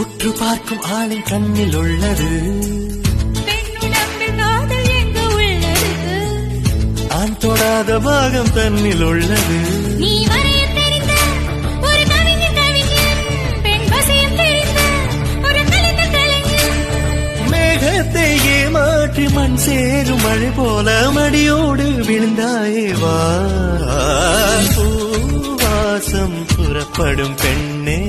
உற்று பார்க்கும் ஆளின் கண்ணில் உள்ளது. ஆண் தொடாத பாகம் தன்னில் உள்ளது. நீ வரையத் தெரிந்த ஒரு கவிஞர் கவிஞன் பெண் தெரிந்த ஒரு கலைஞன் மேகத்தை ஏமாற்றி மண் சேரும் மழை போல மடியோடு விழுந்தாயே பூவாசம் புறப்படும் பெண்ணே